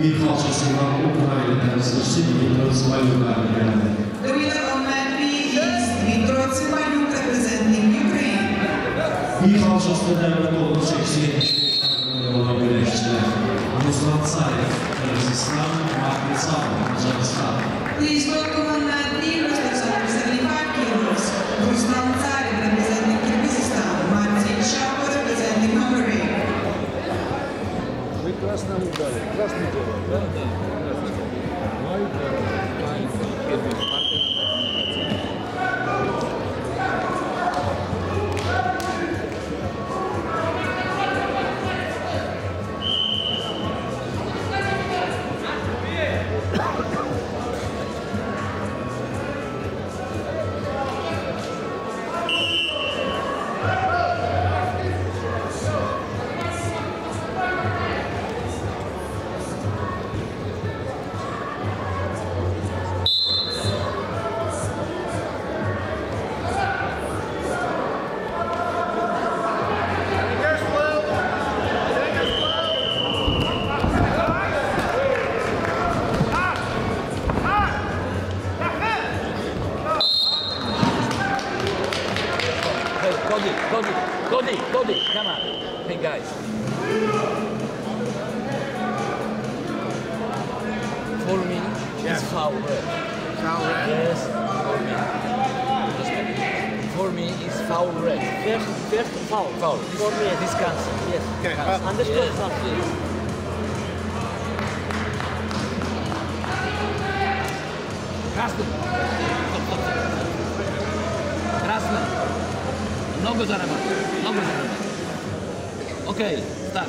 Wielkości Syna Ukrainy, teraz Rosji, Wielkości Majuka, Ukrainy. The winner on that bee is Wielkości Majuka, representing Ukraine. Wielkości Syna Ukrainy, come on. Hey guys. For me, it's foul red. Foul red. Yes, for me. For me, it's foul red. First, first foul. Foul. For me. This cancel. Yes. Okay, Cancel. uh, Understood, Yes, sir. yes. Krasny. Krasny. Nogę zarywać. Nogę zarywać. Okej, start.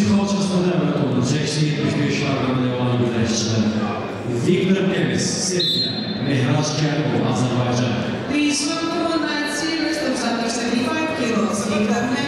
Psikologicasından evlat oldu. Seçtiği 75 şarkının devamı güneşler. Viktor Temiz, Sevgiler, Mehraç Kerbo, Azerbaycan. Приезжал на 1995 килограмм.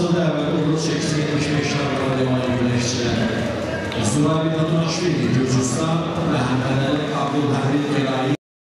haftada evvel Uğur Çekiz 75 dakikada devam birleştiren Zurabi Batunaşvili Gürcistan ve Hakkadeli Abdülhadi Kelayi